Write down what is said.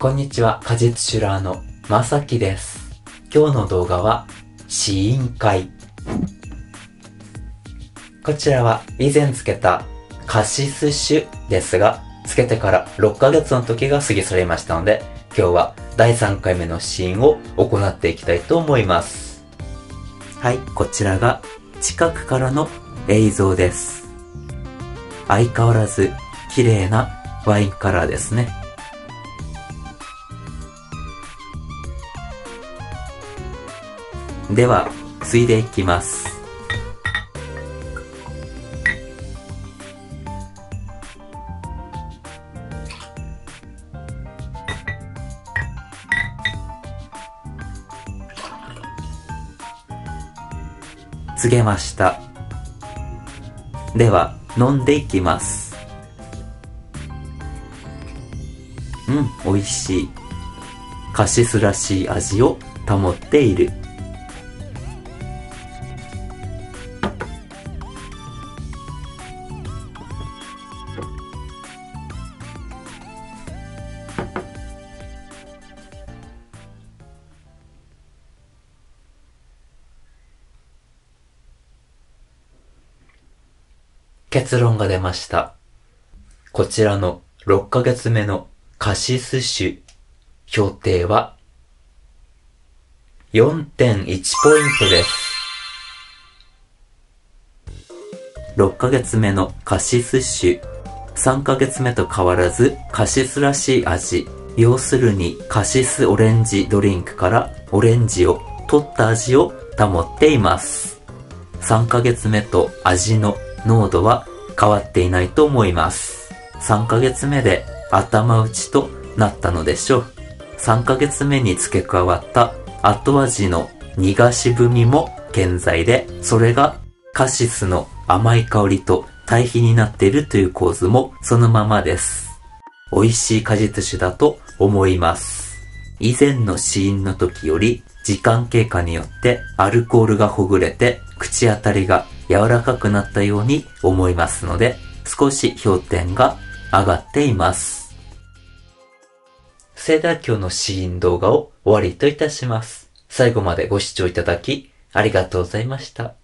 こんにちは、果実シュラーのまさきです。今日の動画は、試飲会。こちらは以前つけたカシス種ですが、つけてから6ヶ月の時が過ぎ去りましたので、今日は第3回目の試飲を行っていきたいと思います。はい、こちらが近くからの映像です。相変わらず綺麗なワインカラーですね。では、ついでいきます。告げました。では、飲んでいきます。うん、美味しい。カシスらしい味を保っている。結論が出ました。こちらの6ヶ月目のカシス種、評定は4.1ポイントです。6ヶ月目のカシス種、3ヶ月目と変わらずカシスらしい味。要するにカシスオレンジドリンクからオレンジを取った味を保っています。3ヶ月目と味の濃度は変わっていないと思います。3ヶ月目で頭打ちとなったのでしょう。3ヶ月目に付け加わった後味の苦しぶみも健在で、それがカシスの甘い香りと対比になっているという構図もそのままです。美味しい果実酒だと思います。以前の試飲の時より時間経過によってアルコールがほぐれて口当たりが柔らかくなったように思いますので少し氷点が上がっています。それでは今日の試飲動画を終わりといたします。最後までご視聴いただきありがとうございました。